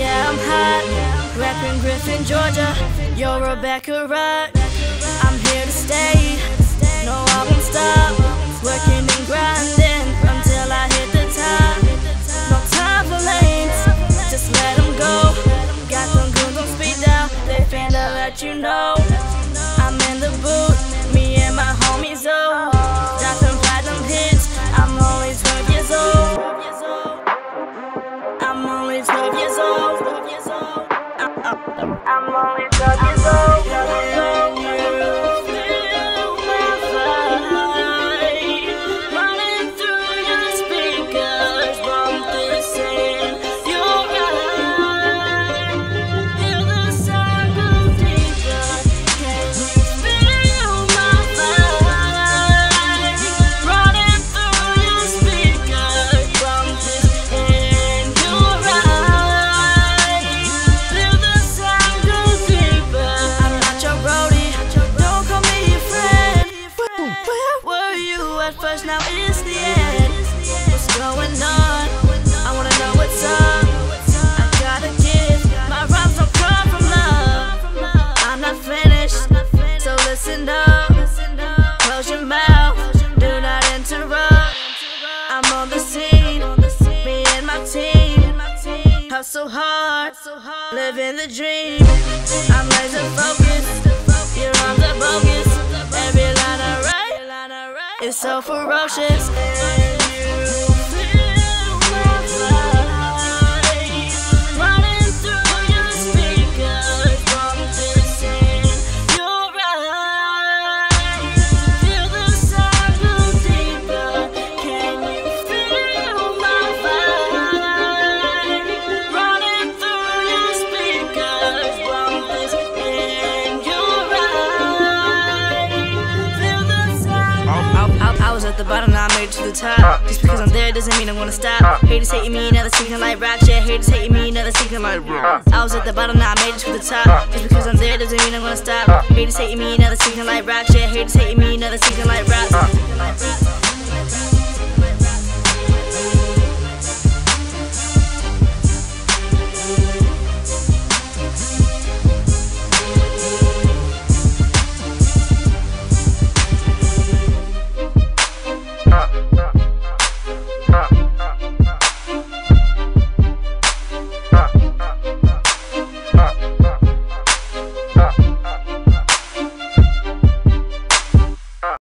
Yeah, I'm hot. Rapping Griffin, Georgia. Yo, Rebekah Rock. I'm here to stay. No, I won't stop. Working and grinding until I hit the top. No time for lanes. Just let them go. Got them goons on speed dial. They finna let you know. Hustle hard, living the dream. I'm laser focused, your arms are bogus. Every line I write is so ferocious. Bottom, now I made it to the top. Just because I'm there doesn't mean I'm gonna stop. Haters hating me, another season like rock. Yeah, haters hating me, another season like rock. I was at the bottom, now I made it to the top. Just because I'm there doesn't mean I'm gonna stop. Haters hating me, another season like rock. Yeah, haters hating me, another season like rock.